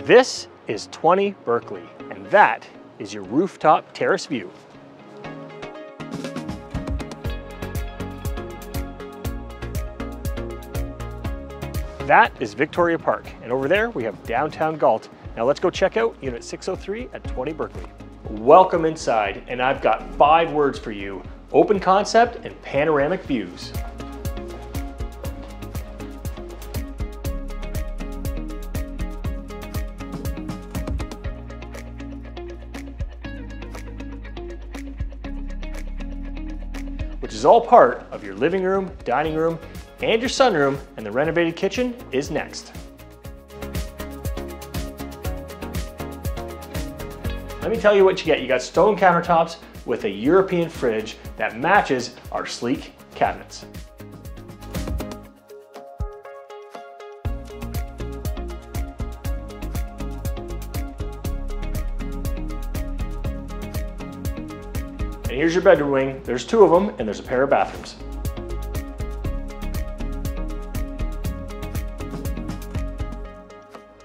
This is 20 Berkley, and that is your rooftop terrace view. That is Victoria Park, and over there we have downtown Galt. Now let's go check out Unit 603 at 20 Berkley. Welcome inside, and I've got five words for you. Open concept and panoramic views. Which is all part of your living room, dining room, and your sunroom, and the renovated kitchen is next. Let me tell you what you get. You got stone countertops with a European fridge that matches our sleek cabinets. And here's your bedroom wing. There's two of them and there's a pair of bathrooms.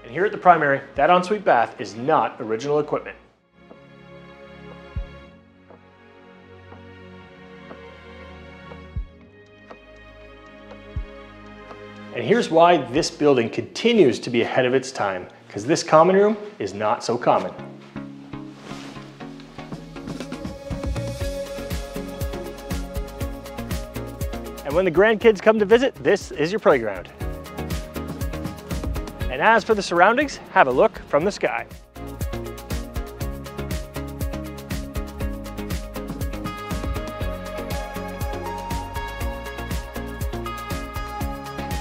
And here at the primary, that ensuite bath is not original equipment. And here's why this building continues to be ahead of its time, because this common room is not so common. And when the grandkids come to visit, this is your playground. And as for the surroundings, have a look from the sky.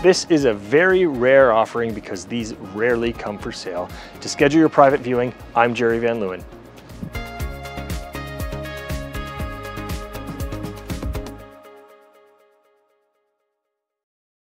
This is a very rare offering because these rarely come for sale. To schedule your private viewing, I'm Jerry Van Leeuwen.